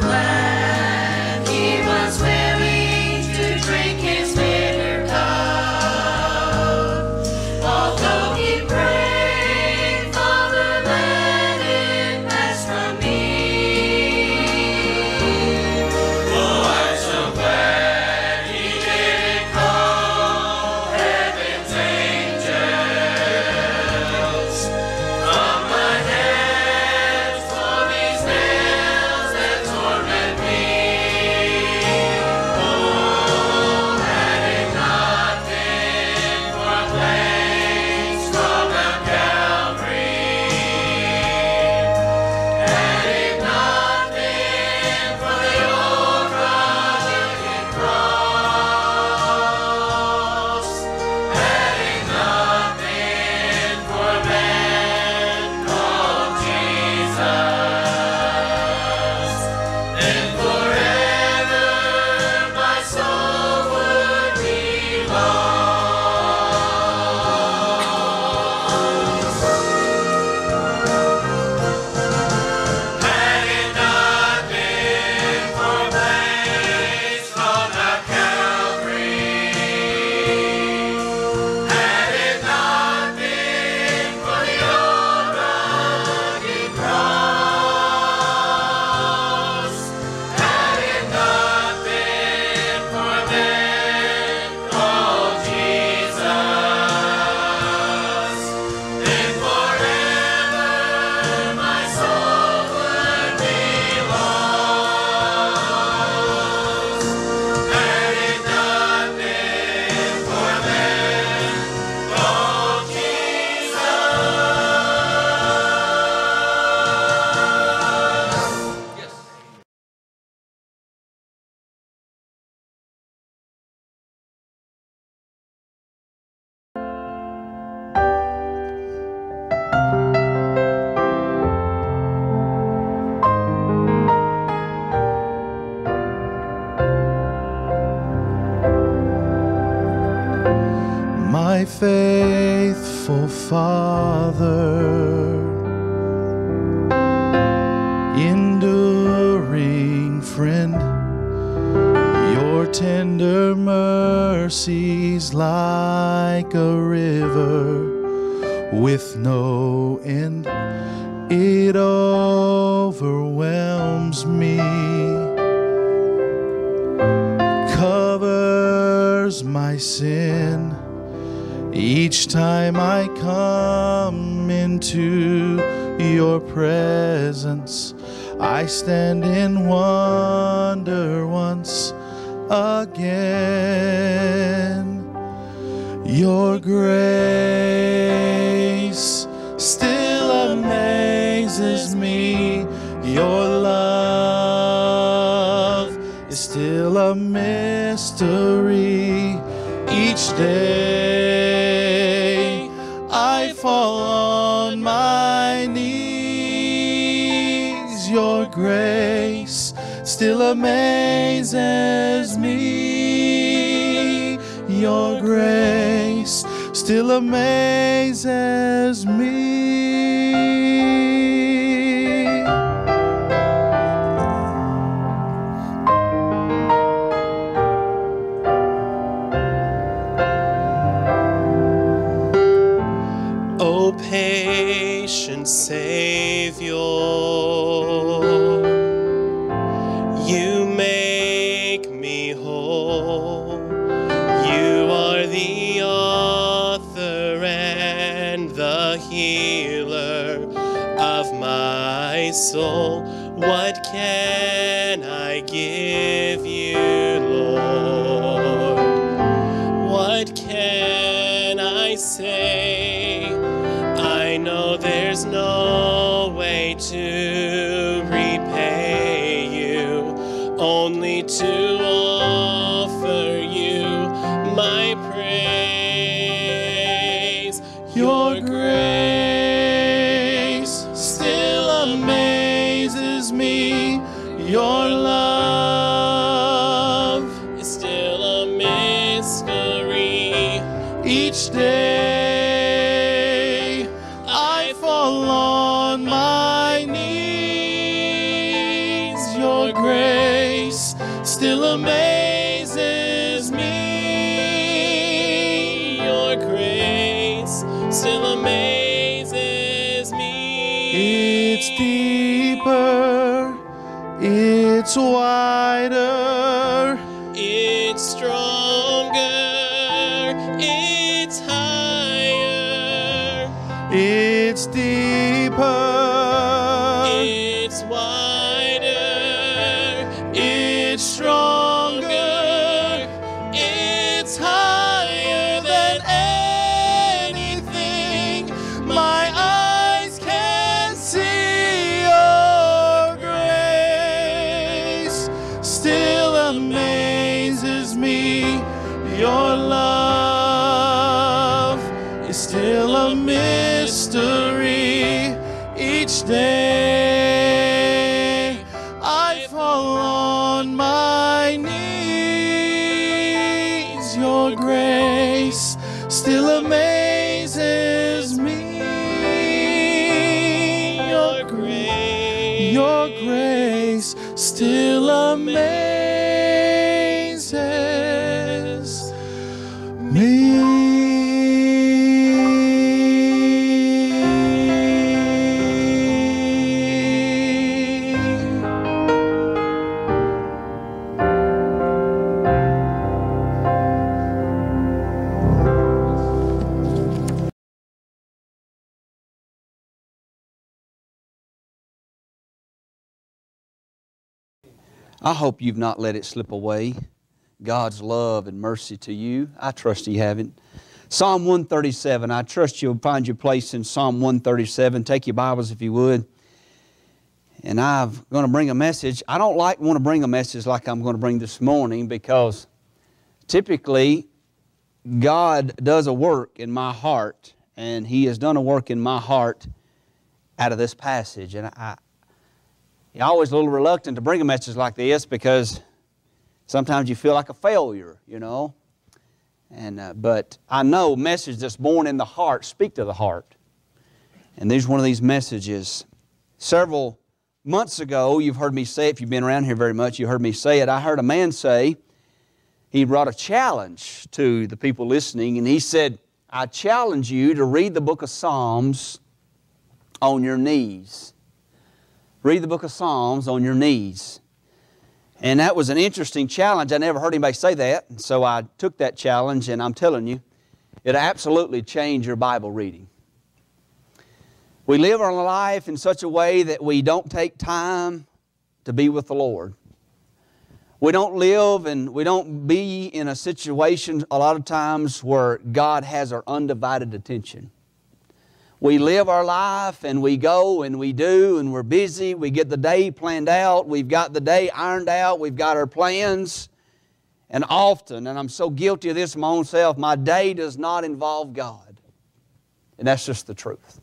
world. Tender mercies like a river with no end. It overwhelms me, covers my sin each time I come into your presence. I stand in wonder once again. Your grace still amazes me. Your love is still a mystery. Each day I fall on my knees. Your grace still amazes. Your grace still amazes me. Oh, o patient each day I fall on my knees. Your grace still amazes me. Your grace still amazes me. It's deeper, it's wider, Your grace still amazes me. Your grace, your grace still amazes I hope you've not let it slip away. God's love and mercy to you. I trust you haven't. Psalm 137. I trust you'll find your place in Psalm 137. Take your Bibles if you would. And I'm going to bring a message. I don't like want to bring a message like I'm going to bring this morning because typically God does a work in my heart, and He has done a work in my heart out of this passage. And I, you're always a little reluctant to bring a message like this because sometimes you feel like a failure, you know. And, uh, but I know message that's born in the heart speak to the heart. And there's one of these messages. Several months ago, you've heard me say, if you've been around here very much, you heard me say it. I heard a man say, he brought a challenge to the people listening, and he said, I challenge you to read the book of Psalms on your knees. Read the book of Psalms on your knees. And that was an interesting challenge. I never heard anybody say that. So I took that challenge, and I'm telling you, it absolutely changed your Bible reading. We live our life in such a way that we don't take time to be with the Lord. We don't live and we don't be in a situation a lot of times where God has our undivided attention. We live our life and we go and we do and we're busy. We get the day planned out. We've got the day ironed out. We've got our plans. And often, and I'm so guilty of this my own self, my day does not involve God. And that's just the truth.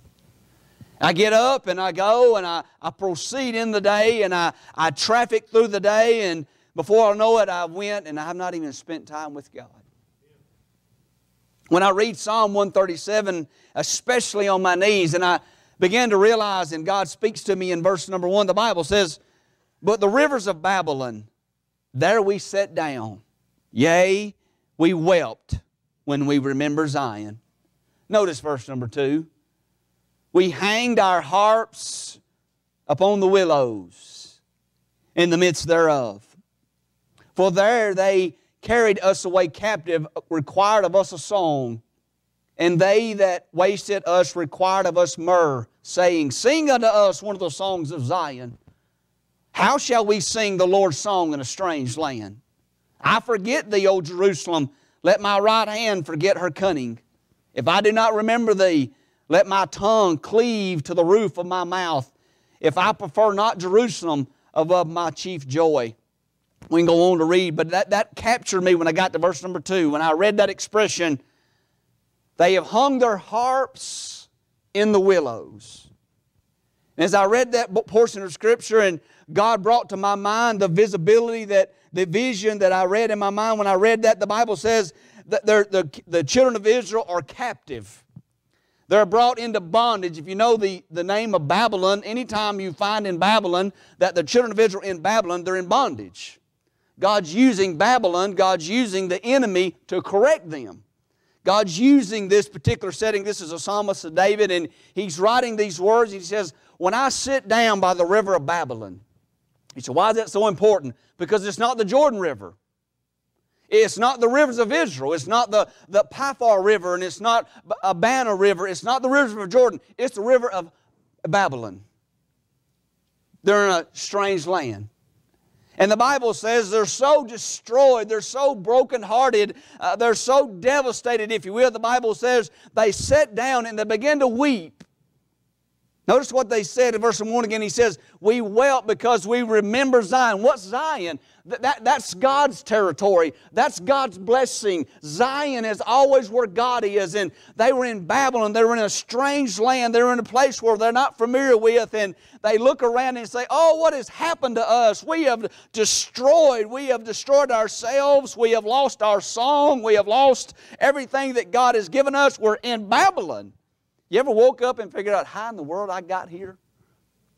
I get up and I go and I, I proceed in the day and I, I traffic through the day and before I know it, I went and I've not even spent time with God. When I read Psalm 137, especially on my knees, and I began to realize, and God speaks to me in verse number one, the Bible says, But the rivers of Babylon, there we sat down. Yea, we wept when we remember Zion. Notice verse number two. We hanged our harps upon the willows in the midst thereof. For there they carried us away captive, required of us a song. And they that wasted us required of us myrrh, saying, Sing unto us one of the songs of Zion. How shall we sing the Lord's song in a strange land? I forget thee, O Jerusalem. Let my right hand forget her cunning. If I do not remember thee, let my tongue cleave to the roof of my mouth. If I prefer not Jerusalem above my chief joy. We can go on to read, but that, that captured me when I got to verse number two. When I read that expression, they have hung their harps in the willows. And as I read that portion of Scripture, and God brought to my mind the visibility that the vision that I read in my mind when I read that, the Bible says that the, the children of Israel are captive. They're brought into bondage. If you know the, the name of Babylon, anytime you find in Babylon that the children of Israel in Babylon, they're in bondage. God's using Babylon, God's using the enemy to correct them. God's using this particular setting. This is a psalmist of David, and he's writing these words. He says, When I sit down by the river of Babylon, he said, Why is that so important? Because it's not the Jordan River. It's not the rivers of Israel. It's not the, the Pharpar River, and it's not a Abana River. It's not the rivers of Jordan. It's the river of Babylon. They're in a strange land. And the Bible says they're so destroyed, they're so brokenhearted, uh, they're so devastated, if you will. The Bible says they sat down and they began to weep. Notice what they said in verse 1 again. He says, We wept because we remember Zion. What's Zion? That, that, that's God's territory. That's God's blessing. Zion is always where God is. And they were in Babylon. They were in a strange land. They were in a place where they're not familiar with. And they look around and say, Oh, what has happened to us? We have destroyed. We have destroyed ourselves. We have lost our song. We have lost everything that God has given us. We're in Babylon. You ever woke up and figured out how in the world I got here?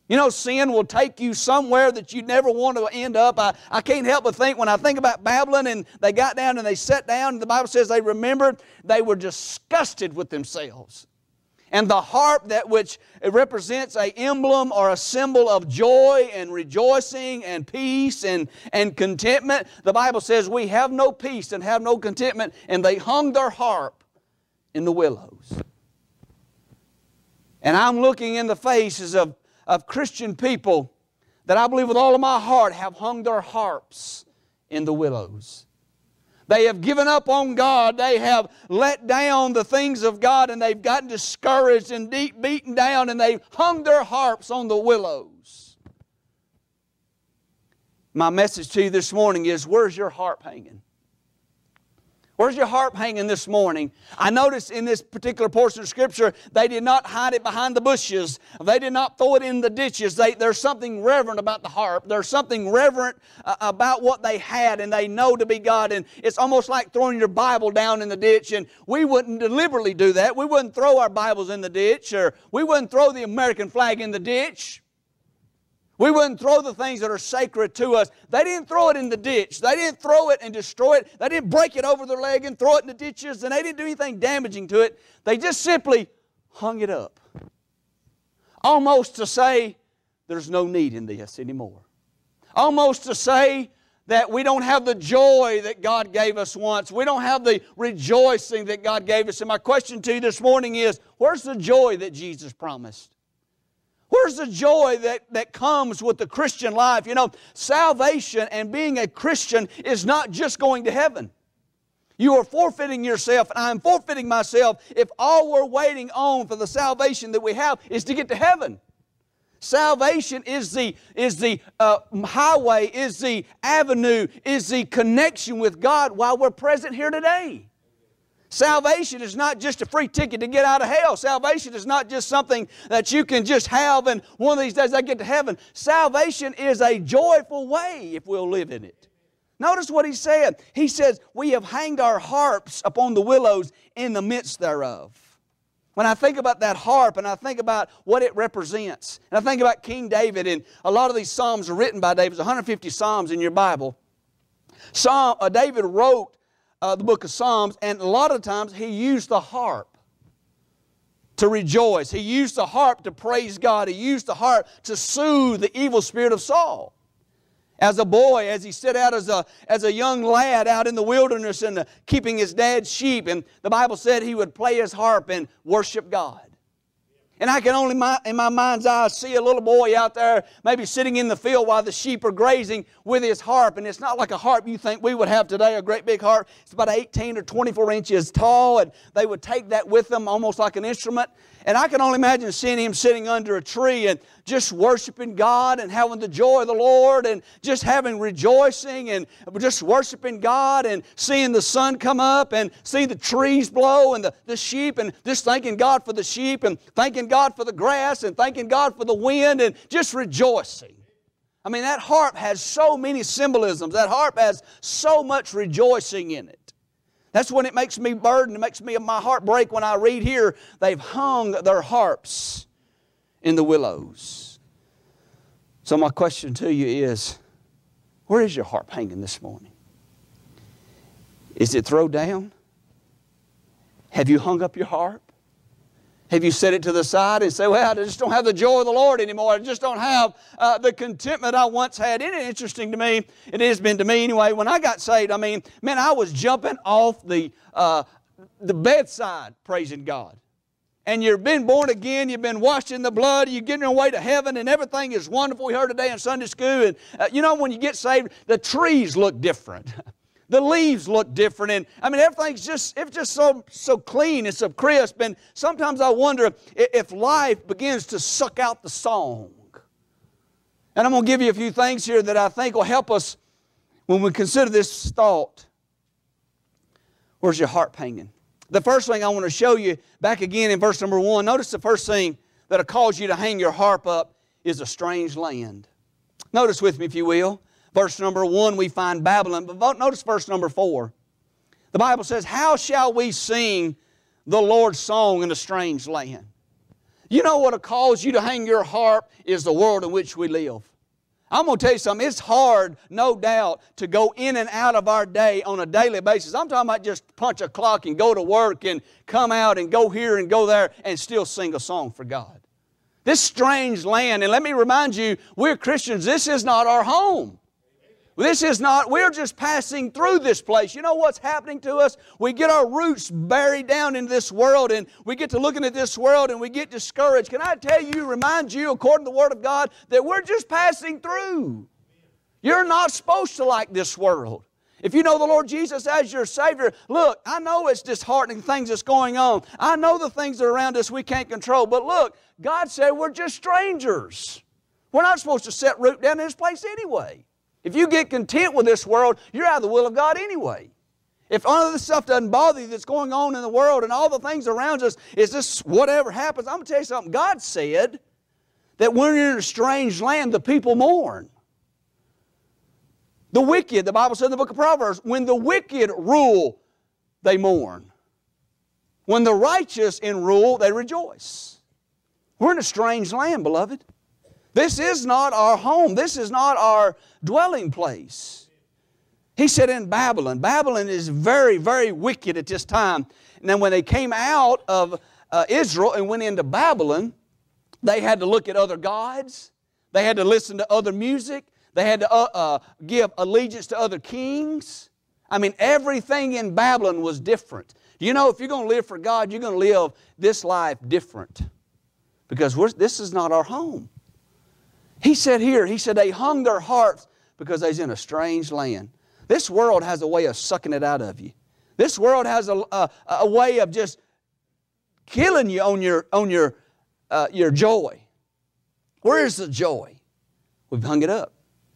You know, sin will take you somewhere that you never want to end up. I, I can't help but think when I think about Babylon and they got down and they sat down, the Bible says they remembered, they were disgusted with themselves. And the harp that which represents a emblem or a symbol of joy and rejoicing and peace and, and contentment, the Bible says we have no peace and have no contentment, and they hung their harp in the willows. And I'm looking in the faces of of Christian people that I believe with all of my heart have hung their harps in the willows. They have given up on God. They have let down the things of God and they've gotten discouraged and deep beaten down and they've hung their harps on the willows. My message to you this morning is where's your harp hanging? Where's your harp hanging this morning? I notice in this particular portion of Scripture, they did not hide it behind the bushes. They did not throw it in the ditches. They, there's something reverent about the harp. There's something reverent uh, about what they had and they know to be God. And it's almost like throwing your Bible down in the ditch. And we wouldn't deliberately do that. We wouldn't throw our Bibles in the ditch or we wouldn't throw the American flag in the ditch. We wouldn't throw the things that are sacred to us. They didn't throw it in the ditch. They didn't throw it and destroy it. They didn't break it over their leg and throw it in the ditches, and they didn't do anything damaging to it. They just simply hung it up. Almost to say, there's no need in this anymore. Almost to say, that we don't have the joy that God gave us once. We don't have the rejoicing that God gave us. And my question to you this morning is where's the joy that Jesus promised? Where's the joy that, that comes with the Christian life? You know, salvation and being a Christian is not just going to heaven. You are forfeiting yourself, and I'm forfeiting myself if all we're waiting on for the salvation that we have is to get to heaven. Salvation is the, is the uh, highway, is the avenue, is the connection with God while we're present here today. Salvation is not just a free ticket to get out of hell. Salvation is not just something that you can just have and one of these days I get to heaven. Salvation is a joyful way if we'll live in it. Notice what he said. He says, We have hanged our harps upon the willows in the midst thereof. When I think about that harp and I think about what it represents, and I think about King David, and a lot of these Psalms are written by David, there's 150 Psalms in your Bible. Psalm, uh, David wrote uh, the book of Psalms, and a lot of times he used the harp to rejoice. He used the harp to praise God. He used the harp to soothe the evil spirit of Saul. As a boy, as he set out as a, as a young lad out in the wilderness and uh, keeping his dad's sheep, and the Bible said he would play his harp and worship God. And I can only, in my mind's eye, see a little boy out there, maybe sitting in the field while the sheep are grazing with his harp. And it's not like a harp you think we would have today, a great big harp. It's about 18 or 24 inches tall, and they would take that with them almost like an instrument. And I can only imagine seeing him sitting under a tree and just worshiping God and having the joy of the Lord and just having rejoicing and just worshiping God and seeing the sun come up and seeing the trees blow and the, the sheep and just thanking God for the sheep and thanking God for the grass and thanking God for the wind and just rejoicing. I mean, that harp has so many symbolisms. That harp has so much rejoicing in it. That's when it makes me burden, it makes me my heart break when I read here, they've hung their harps in the willows. So my question to you is, where is your harp hanging this morning? Is it thrown down? Have you hung up your harp? Have you set it to the side and say, well, I just don't have the joy of the Lord anymore. I just don't have uh, the contentment I once had. Isn't it interesting to me? It has been to me anyway. When I got saved, I mean, man, I was jumping off the, uh, the bedside praising God. And you've been born again, you've been washed in the blood, you're getting your way to heaven, and everything is wonderful. We heard today in Sunday school. And uh, you know, when you get saved, the trees look different. The leaves look different, and I mean everything's just it's just so so clean and so crisp. And sometimes I wonder if life begins to suck out the song. And I'm going to give you a few things here that I think will help us when we consider this thought. Where's your heart hanging? The first thing I want to show you back again in verse number one. Notice the first thing that'll cause you to hang your harp up is a strange land. Notice with me, if you will. Verse number one, we find Babylon. But notice verse number four. The Bible says, How shall we sing the Lord's song in a strange land? You know what will cause you to hang your harp is the world in which we live. I'm going to tell you something. It's hard, no doubt, to go in and out of our day on a daily basis. I'm talking about just punch a clock and go to work and come out and go here and go there and still sing a song for God. This strange land, and let me remind you, we're Christians, this is not our home. This is not, we're just passing through this place. You know what's happening to us? We get our roots buried down in this world and we get to looking at this world and we get discouraged. Can I tell you, remind you, according to the Word of God, that we're just passing through? You're not supposed to like this world. If you know the Lord Jesus as your Savior, look, I know it's disheartening things that's going on. I know the things that are around us we can't control. But look, God said we're just strangers. We're not supposed to set root down in this place anyway. If you get content with this world, you're out of the will of God anyway. if all of this stuff doesn't bother you that's going on in the world and all the things around us is just whatever happens, I'm going to tell you something. God said that when you're in a strange land, the people mourn. The wicked, the Bible said in the book of Proverbs, when the wicked rule, they mourn. When the righteous in rule, they rejoice. We're in a strange land, beloved. This is not our home. This is not our dwelling place. He said in Babylon, Babylon is very, very wicked at this time. And then when they came out of uh, Israel and went into Babylon, they had to look at other gods. They had to listen to other music. They had to uh, uh, give allegiance to other kings. I mean, everything in Babylon was different. You know, if you're going to live for God, you're going to live this life different because this is not our home. He said here, he said they hung their hearts because they's in a strange land. This world has a way of sucking it out of you. This world has a, a, a way of just killing you on your, on your, uh, your joy. Where is the joy? We've hung it up.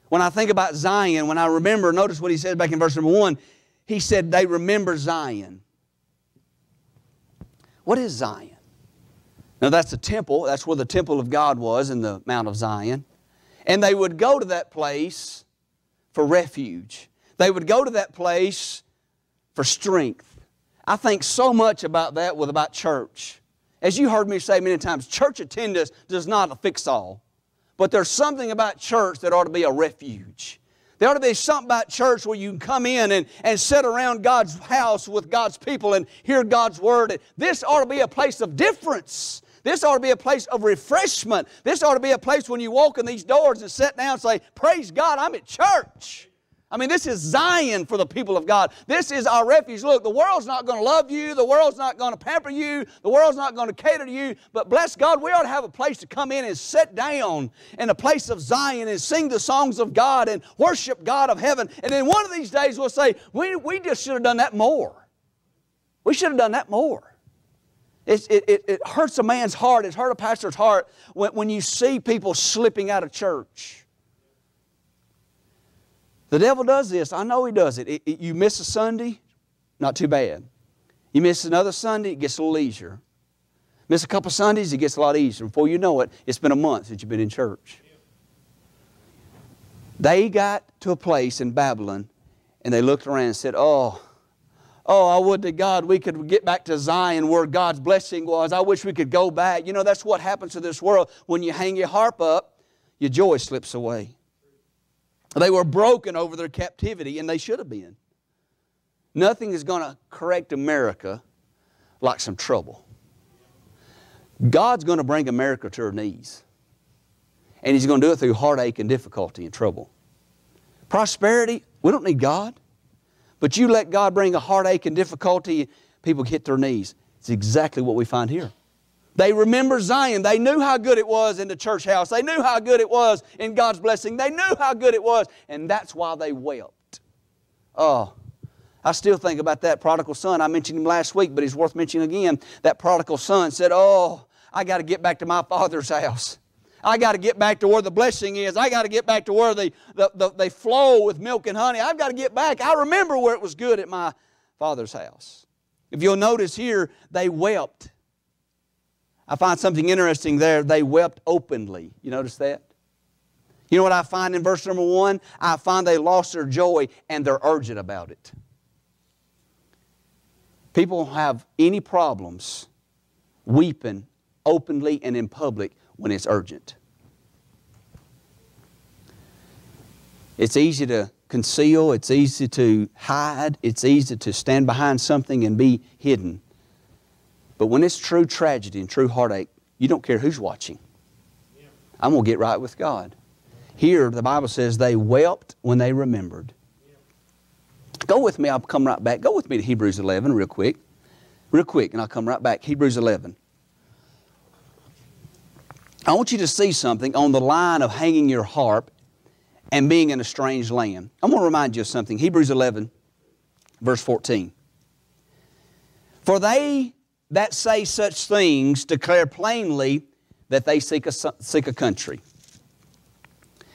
When I think about Zion, when I remember, notice what he said back in verse number one. He said, They remember Zion. What is Zion? Now, that's the temple. That's where the temple of God was in the Mount of Zion. And they would go to that place for refuge, they would go to that place for strength. I think so much about that with about church. As you heard me say many times, church attendance does not fix all. But there's something about church that ought to be a refuge. There ought to be something about church where you can come in and, and sit around God's house with God's people and hear God's word. This ought to be a place of difference. This ought to be a place of refreshment. This ought to be a place when you walk in these doors and sit down and say, Praise God, I'm at church. I mean, this is Zion for the people of God. This is our refuge. Look, the world's not going to love you. The world's not going to pamper you. The world's not going to cater to you. But bless God, we ought to have a place to come in and sit down in a place of Zion and sing the songs of God and worship God of heaven. And then one of these days we'll say, we, we just should have done that more. We should have done that more. It, it, it hurts a man's heart. It hurts a pastor's heart when, when you see people slipping out of church. The devil does this. I know he does it. it, you miss a Sunday, not too bad. You miss another Sunday, it gets a little easier. Miss a couple Sundays, it gets a lot easier. Before you know it, it's been a month since you've been in church. They got to a place in Babylon and they looked around and said, Oh, oh, I would to God we could get back to Zion where God's blessing was. I wish we could go back. You know, that's what happens to this world. When you hang your harp up, your joy slips away. They were broken over their captivity, and they should have been. Nothing is going to correct America like some trouble. God's going to bring America to her knees. And He's going to do it through heartache and difficulty and trouble. Prosperity, we don't need God. But you let God bring a heartache and difficulty, people hit their knees. It's exactly what we find here. They remember Zion. They knew how good it was in the church house. They knew how good it was in God's blessing. They knew how good it was, and that's why they wept. Oh, I still think about that prodigal son. I mentioned him last week, but he's worth mentioning again. That prodigal son said, Oh, I got to get back to my father's house. I got to get back to where the blessing is. I got to get back to where they, the, the, they flow with milk and honey. I've got to get back. I remember where it was good at my father's house. If you'll notice here, they wept. I find something interesting there. They wept openly. You notice that? You know what I find in verse number one? I find they lost their joy and they're urgent about it. People have any problems weeping openly and in public when it's urgent. It's easy to conceal, it's easy to hide, it's easy to stand behind something and be hidden. But when it's true tragedy and true heartache, you don't care who's watching. I'm going to get right with God. Here, the Bible says they wept when they remembered. Go with me, I'll come right back. Go with me to Hebrews 11 real quick. Real quick, and I'll come right back. Hebrews 11. I want you to see something on the line of hanging your harp and being in a strange land. I'm going to remind you of something. Hebrews 11, verse 14. For they that say such things declare plainly that they seek a, seek a country.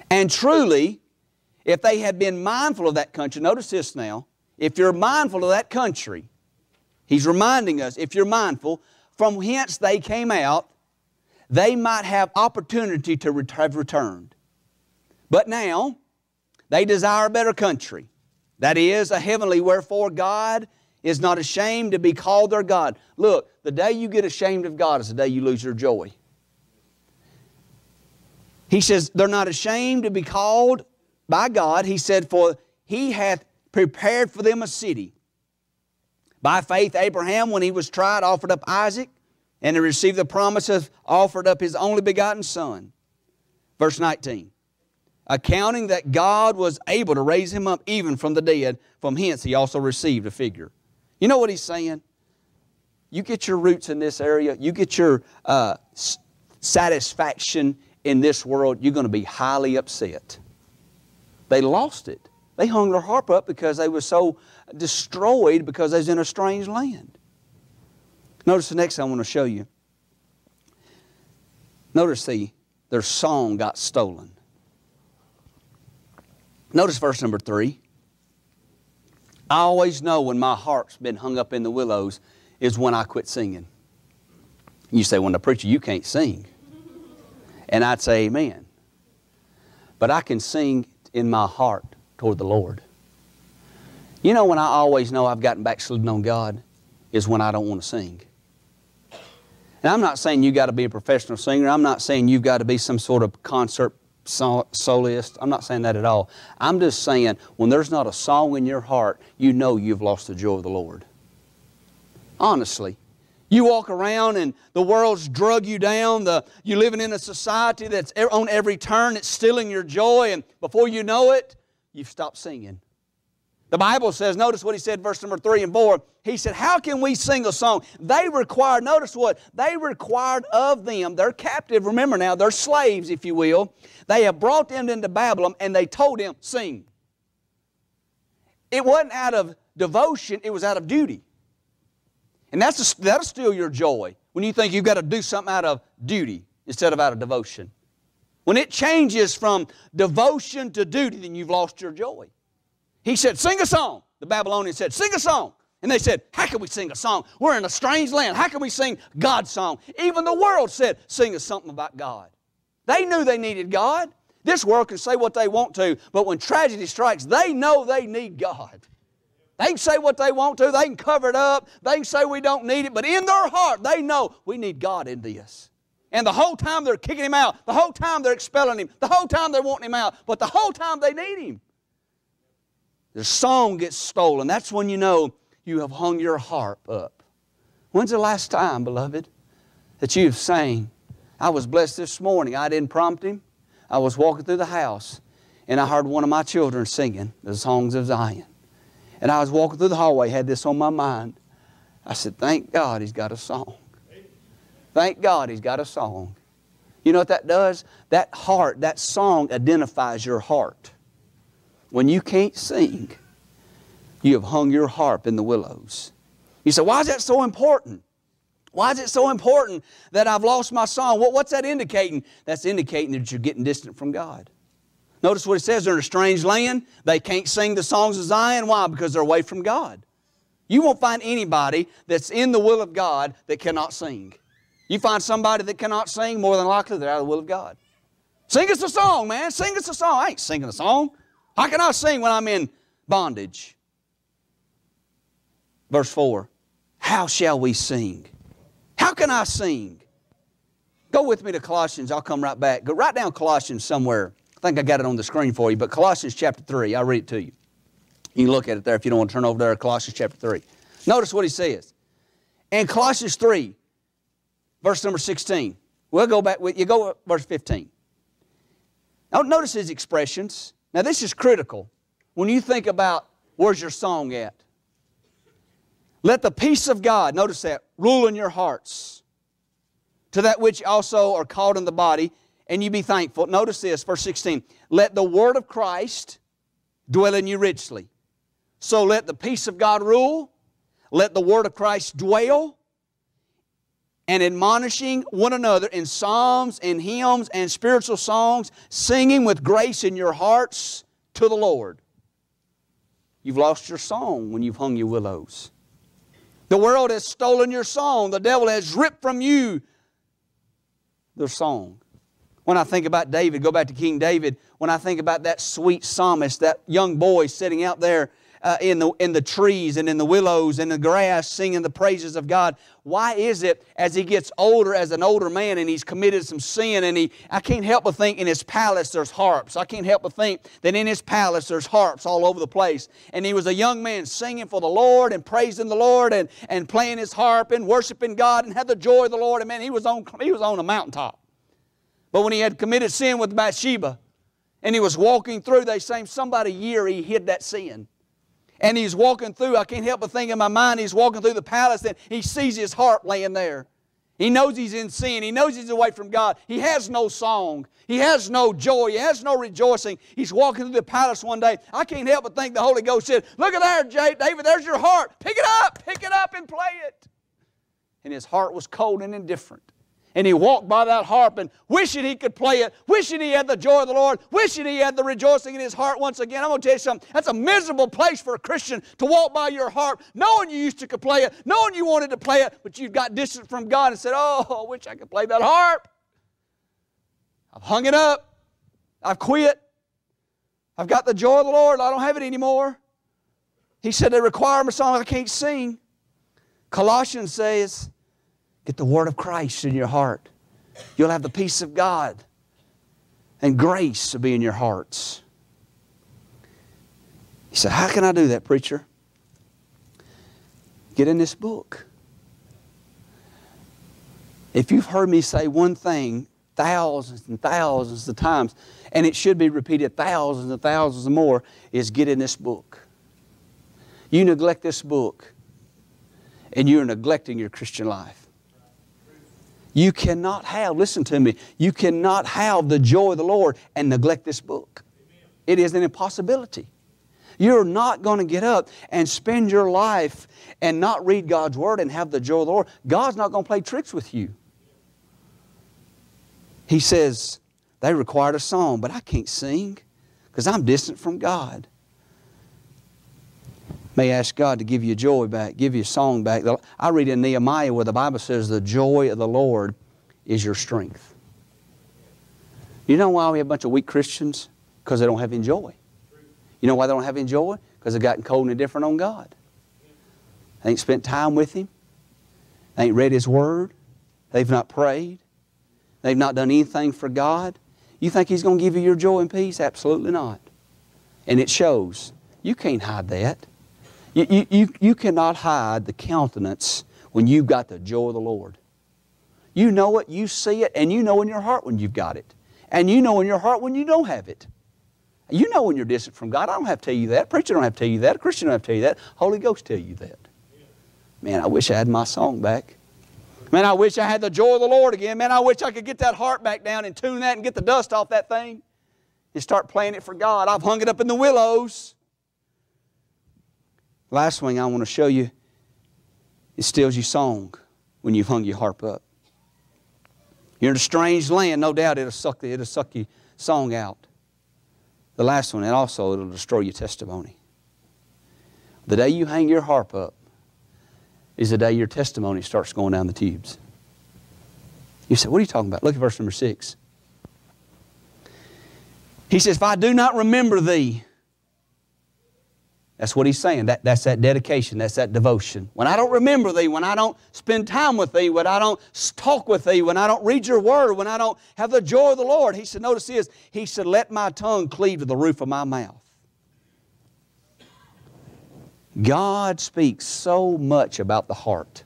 And truly, if they had been mindful of that country, notice this now, if you're mindful of that country, he's reminding us, if you're mindful, from hence they came out, they might have opportunity to have returned. But now, they desire a better country. That is, a heavenly, wherefore God is not ashamed to be called their God. Look, the day you get ashamed of God is the day you lose your joy. He says, they're not ashamed to be called by God. He said, for he hath prepared for them a city. By faith, Abraham, when he was tried, offered up Isaac, and to receive the promises, offered up his only begotten Son. Verse 19 accounting that God was able to raise him up even from the dead, from hence he also received a figure. You know what he's saying? You get your roots in this area, you get your uh, satisfaction in this world, you're going to be highly upset. They lost it. They hung their harp up because they were so destroyed because they was in a strange land. Notice the next thing I want to show you. Notice the, their song got stolen. Notice verse number three. I always know when my heart's been hung up in the willows is when I quit singing. You say, when the preacher, you can't sing. And I'd say, Amen. But I can sing in my heart toward the Lord. You know when I always know I've gotten backslidden on God is when I don't want to sing. And I'm not saying you got to be a professional singer. I'm not saying you've got to be some sort of concert soloist. I'm not saying that at all. I'm just saying when there's not a song in your heart, you know you've lost the joy of the Lord. Honestly. You walk around and the world's drug you down. The, you're living in a society that's on every turn, it's stealing your joy, and before you know it, you've stopped singing. The Bible says, notice what he said, verse number three and four. He said, How can we sing a song? They required, notice what? They required of them, they're captive, remember now, they're slaves, if you will. They have brought them into Babylon and they told them, Sing. It wasn't out of devotion, it was out of duty. And that's a, that'll steal your joy when you think you've got to do something out of duty instead of out of devotion. When it changes from devotion to duty, then you've lost your joy. He said, Sing a song. The Babylonians said, Sing a song. And they said, How can we sing a song? We're in a strange land. How can we sing God's song? Even the world said, Sing us something about God. They knew they needed God. This world can say what they want to, but when tragedy strikes, they know they need God. They can say what they want to, they can cover it up, they can say we don't need it, but in their heart, they know we need God in this. And the whole time they're kicking him out, the whole time they're expelling him, the whole time they're wanting him out, but the whole time they need him. The song gets stolen. That's when you know you have hung your harp up. When's the last time, beloved, that you've sang? I was blessed this morning. I didn't prompt him. I was walking through the house and I heard one of my children singing the songs of Zion. And I was walking through the hallway, had this on my mind. I said, Thank God he's got a song. Thank God he's got a song. You know what that does? That heart, that song identifies your heart. When you can't sing, you have hung your harp in the willows. You say, why is that so important? Why is it so important that I've lost my song? what's that indicating? That's indicating that you're getting distant from God. Notice what it says they're in a strange land. They can't sing the songs of Zion. Why? Because they're away from God. You won't find anybody that's in the will of God that cannot sing. You find somebody that cannot sing, more than likely they're out of the will of God. Sing us a song, man. Sing us a song. I ain't singing a song. How can I sing when I'm in bondage? Verse 4 How shall we sing? How can I sing? Go with me to Colossians. I'll come right back. Go write down Colossians somewhere. I think I got it on the screen for you, but Colossians chapter 3. I'll read it to you. You can look at it there if you don't want to turn over there. Colossians chapter 3. Notice what he says. In Colossians 3, verse number 16. We'll go back with you. Go verse 15. Now, notice his expressions. Now, this is critical when you think about where's your song at. Let the peace of God, notice that, rule in your hearts, to that which also are called in the body, and you be thankful. Notice this, verse 16. Let the word of Christ dwell in you richly. So let the peace of God rule, let the word of Christ dwell, and admonishing one another in psalms and hymns and spiritual songs, singing with grace in your hearts to the Lord. You've lost your song when you've hung your willows. The world has stolen your song. The devil has ripped from you their song. When I think about David, go back to King David, when I think about that sweet psalmist, that young boy sitting out there uh, in, the, in the trees and in the willows and the grass singing the praises of God. Why is it as he gets older, as an older man, and he's committed some sin, and he, I can't help but think in his palace there's harps. I can't help but think that in his palace there's harps all over the place. And he was a young man singing for the Lord and praising the Lord and, and playing his harp and worshiping God and had the joy of the Lord. And man, he was on, he was on a mountaintop. But when he had committed sin with Bathsheba and he was walking through, they say somebody year he hid that sin. And he's walking through, I can't help but think in my mind, he's walking through the palace and he sees his harp laying there. He knows he's in sin. He knows he's away from God. He has no song. He has no joy. He has no rejoicing. He's walking through the palace one day. I can't help but think the Holy Ghost said, Look at there, Jay, David, there's your heart. Pick it up, pick it up and play it. And his heart was cold and indifferent. And he walked by that harp and wishing he could play it, wishing he had the joy of the Lord, wishing he had the rejoicing in his heart once again. I'm going to tell you something. That's a miserable place for a Christian to walk by your harp, knowing you used to could play it, knowing you wanted to play it, but you've got distant from God and said, Oh, I wish I could play that harp. I've hung it up. I've quit. I've got the joy of the Lord. I don't have it anymore. He said they require me a song I can't sing. Colossians says, Get the word of Christ in your heart. You'll have the peace of God and grace to be in your hearts. He said, How can I do that, preacher? Get in this book. If you've heard me say one thing thousands and thousands of times, and it should be repeated thousands and thousands more, is get in this book. You neglect this book, and you're neglecting your Christian life. You cannot have, listen to me, you cannot have the joy of the Lord and neglect this book. It is an impossibility. You're not going to get up and spend your life and not read God's Word and have the joy of the Lord. God's not going to play tricks with you. He says, they required a song, but I can't sing because I'm distant from God. May ask God to give you joy back, give you a song back. I read in Nehemiah where the Bible says, The joy of the Lord is your strength. You know why we have a bunch of weak Christians? Because they don't have any joy. You know why they don't have any joy? Because they've gotten cold and indifferent on God. They ain't spent time with Him. They ain't read His Word. They've not prayed. They've not done anything for God. You think He's going to give you your joy and peace? Absolutely not. And it shows. You can't hide that. You, you, you cannot hide the countenance when you've got the joy of the Lord. You know it, you see it, and you know in your heart when you've got it. And you know in your heart when you don't have it. You know when you're distant from God. I don't have to tell you that. Preacher don't have to tell you that. A Christian don't have to tell you that. Holy Ghost tell you that. Man, I wish I had my song back. Man, I wish I had the joy of the Lord again. Man, I wish I could get that heart back down and tune that and get the dust off that thing and start playing it for God. I've hung it up in the willows. Last thing I want to show you, it steals your song when you've hung your harp up. You're in a strange land, no doubt it'll suck, it'll suck your song out. The last one, and also it'll destroy your testimony. The day you hang your harp up is the day your testimony starts going down the tubes. You say, What are you talking about? Look at verse number six. He says, If I do not remember thee, that's what he's saying. That, that's that dedication. That's that devotion. When I don't remember thee, when I don't spend time with thee, when I don't talk with thee, when I don't read your word, when I don't have the joy of the Lord, he said, notice this, he said, let my tongue cleave to the roof of my mouth. God speaks so much about the heart.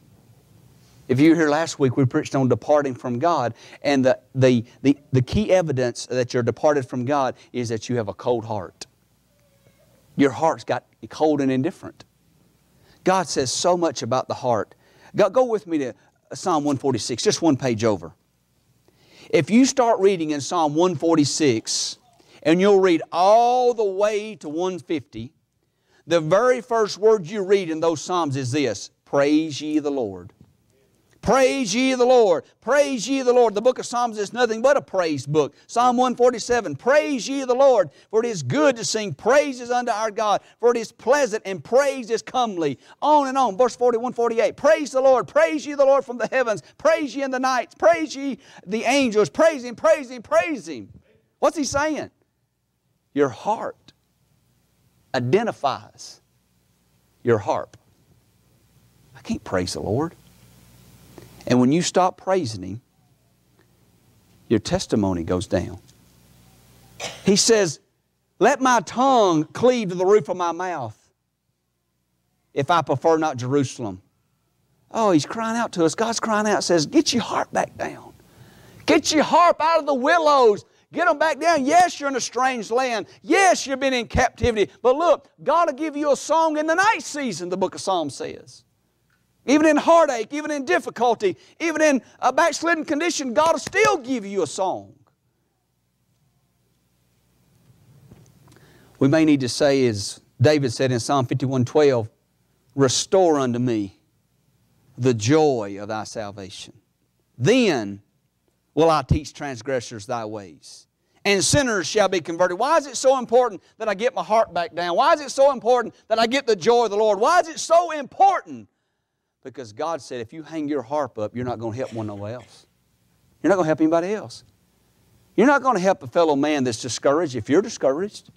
If you were here last week, we preached on departing from God, and the, the, the, the key evidence that you're departed from God is that you have a cold heart. Your heart's got cold and indifferent. God says so much about the heart. Go, go with me to Psalm 146, just one page over. If you start reading in Psalm 146, and you'll read all the way to 150, the very first word you read in those Psalms is this Praise ye the Lord. Praise ye the Lord. Praise ye the Lord. The book of Psalms is nothing but a praise book. Psalm 147 Praise ye the Lord, for it is good to sing praises unto our God, for it is pleasant and praise is comely. On and on. Verse 41 48. Praise the Lord. Praise ye the Lord from the heavens. Praise ye in the nights. Praise ye the angels. Praise him, praise him, praise him. What's he saying? Your heart identifies your harp. I can't praise the Lord. And when you stop praising Him, your testimony goes down. He says, Let my tongue cleave to the roof of my mouth if I prefer not Jerusalem. Oh, He's crying out to us. God's crying out, says, Get your heart back down. Get your harp out of the willows. Get them back down. Yes, you're in a strange land. Yes, you've been in captivity. But look, God will give you a song in the night season, the book of Psalms says. Even in heartache, even in difficulty, even in a backslidden condition, God will still give you a song. We may need to say, as David said in Psalm 51:12, Restore unto me the joy of thy salvation. Then will I teach transgressors thy ways, and sinners shall be converted. Why is it so important that I get my heart back down? Why is it so important that I get the joy of the Lord? Why is it so important because God said, if you hang your harp up, you're not going to help one nobody else. You're not going to help anybody else. You're not going to help a fellow man that's discouraged if you're discouraged.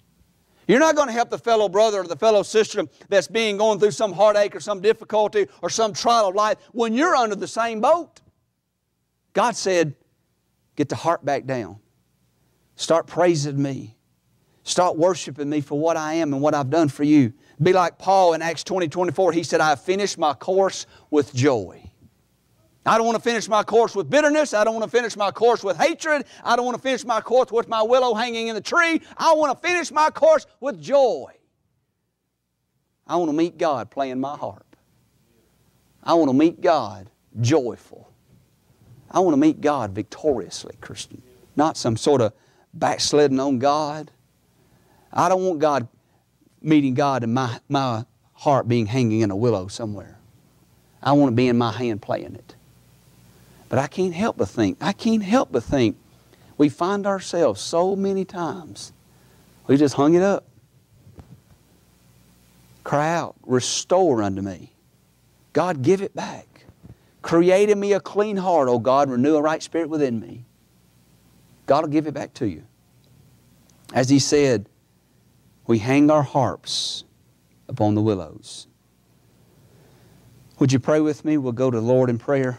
You're not going to help the fellow brother or the fellow sister that's being going through some heartache or some difficulty or some trial of life when you're under the same boat. God said, get the heart back down. Start praising me. Start worshiping me for what I am and what I've done for you. Be like Paul in Acts 20 24. He said, I have finished my course with joy. I don't want to finish my course with bitterness. I don't want to finish my course with hatred. I don't want to finish my course with my willow hanging in the tree. I want to finish my course with joy. I want to meet God playing my harp. I want to meet God joyful. I want to meet God victoriously, Christian. Not some sort of backsliding on God. I don't want God meeting God and my, my heart being hanging in a willow somewhere. I want to be in my hand playing it. But I can't help but think, I can't help but think, we find ourselves so many times, we just hung it up. Cry out, restore unto me. God, give it back. Create in me a clean heart, O God, renew a right spirit within me. God will give it back to you. As He said, we hang our harps upon the willows. Would you pray with me? We'll go to the Lord in prayer.